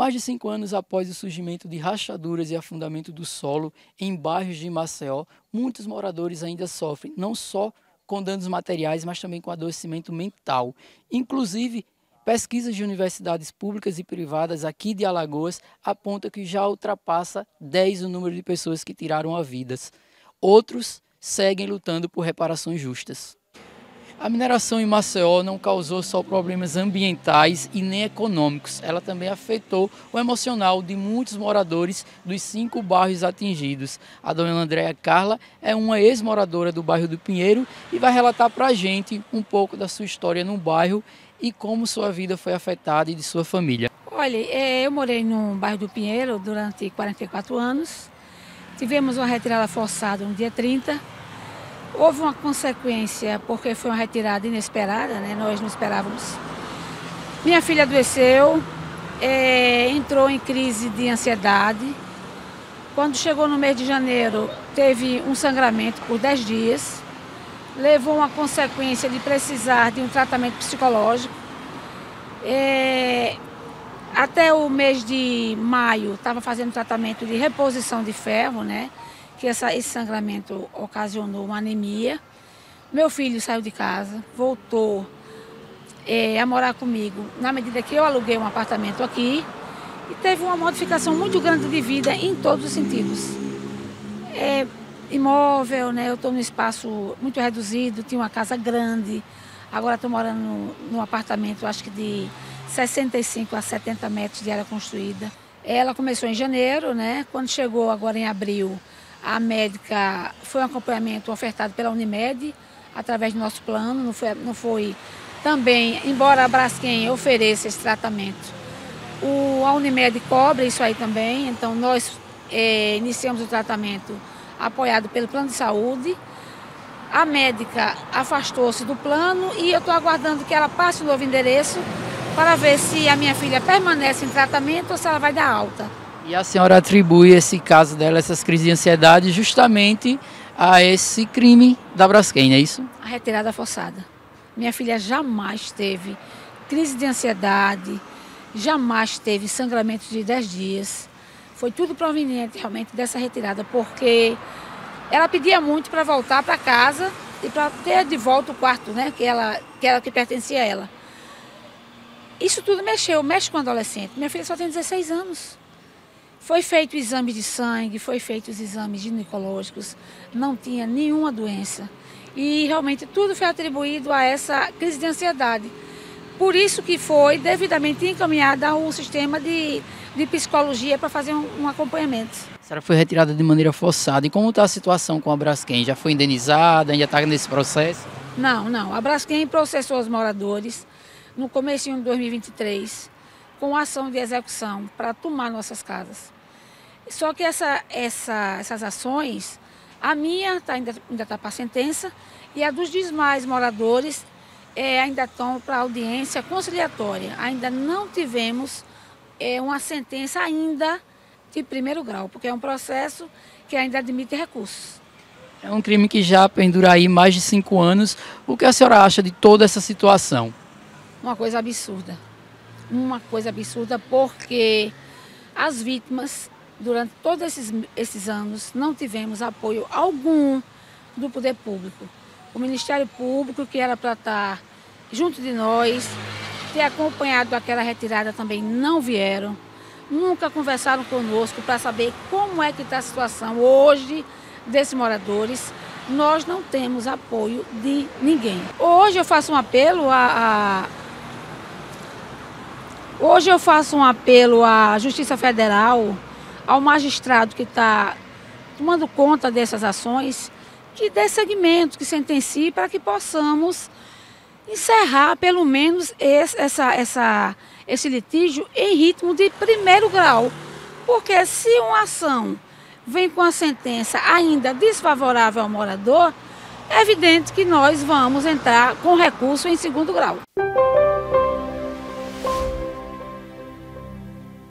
Mais de cinco anos após o surgimento de rachaduras e afundamento do solo em bairros de Maceió, muitos moradores ainda sofrem não só com danos materiais, mas também com adoecimento mental. Inclusive, pesquisas de universidades públicas e privadas aqui de Alagoas apontam que já ultrapassa 10 o número de pessoas que tiraram a vida. Outros seguem lutando por reparações justas. A mineração em Maceió não causou só problemas ambientais e nem econômicos, ela também afetou o emocional de muitos moradores dos cinco bairros atingidos. A dona Andréa Carla é uma ex-moradora do bairro do Pinheiro e vai relatar para a gente um pouco da sua história no bairro e como sua vida foi afetada e de sua família. Olha, é, eu morei no bairro do Pinheiro durante 44 anos. Tivemos uma retirada forçada no dia 30 Houve uma consequência, porque foi uma retirada inesperada, né? nós não esperávamos. Minha filha adoeceu, é, entrou em crise de ansiedade. Quando chegou no mês de janeiro, teve um sangramento por 10 dias. Levou uma consequência de precisar de um tratamento psicológico. É, até o mês de maio, estava fazendo tratamento de reposição de ferro, né? Que essa, esse sangramento ocasionou uma anemia. Meu filho saiu de casa, voltou é, a morar comigo na medida que eu aluguei um apartamento aqui e teve uma modificação muito grande de vida em todos os sentidos. É, imóvel, né? Eu estou num espaço muito reduzido, tinha uma casa grande, agora estou morando num apartamento, acho que de 65 a 70 metros de área construída. Ela começou em janeiro, né? Quando chegou agora em abril, a médica foi um acompanhamento ofertado pela Unimed, através do nosso plano, não foi, não foi também, embora a Braskem ofereça esse tratamento, o, a Unimed cobre isso aí também, então nós é, iniciamos o tratamento apoiado pelo plano de saúde. A médica afastou-se do plano e eu estou aguardando que ela passe o novo endereço para ver se a minha filha permanece em tratamento ou se ela vai dar alta. E a senhora atribui esse caso dela, essas crises de ansiedade, justamente a esse crime da Braskem, é isso? A retirada forçada. Minha filha jamais teve crise de ansiedade, jamais teve sangramento de 10 dias. Foi tudo proveniente realmente dessa retirada, porque ela pedia muito para voltar para casa e para ter de volta o quarto, né, que ela que era que pertencia a ela. Isso tudo mexeu, mexe com o adolescente. Minha filha só tem 16 anos. Foi feito o exame de sangue, foi feito os exames ginecológicos, não tinha nenhuma doença. E realmente tudo foi atribuído a essa crise de ansiedade. Por isso que foi devidamente encaminhada ao sistema de, de psicologia para fazer um, um, acompanhamento. A senhora foi retirada de maneira forçada. E como está a situação com a Braskem? Já foi indenizada? Ainda está nesse processo? Não, não. A Braskem processou os moradores no começo de 2023 com ação de execução para tomar nossas casas. Só que essa, essa, essas ações, a minha tá, ainda está para sentença e a dos demais moradores é, ainda estão para audiência conciliatória. Ainda não tivemos é, uma sentença ainda de primeiro grau, porque é um processo que ainda admite recursos. É um crime que já pendura aí mais de cinco anos. O que a senhora acha de toda essa situação? Uma coisa absurda uma coisa absurda, porque as vítimas, durante todos esses, esses anos, não tivemos apoio algum do poder público. O Ministério Público, que era para estar junto de nós, ter acompanhado aquela retirada também não vieram. Nunca conversaram conosco para saber como é que está a situação hoje desses moradores. Nós não temos apoio de ninguém. Hoje eu faço um apelo a, a Hoje eu faço um apelo à Justiça Federal, ao magistrado que está tomando conta dessas ações, que dê segmento, que sentencie para que possamos encerrar pelo menos esse, essa, essa, esse litígio em ritmo de primeiro grau. Porque se uma ação vem com a sentença ainda desfavorável ao morador, é evidente que nós vamos entrar com recurso em segundo grau.